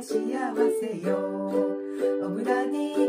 幸せよ。に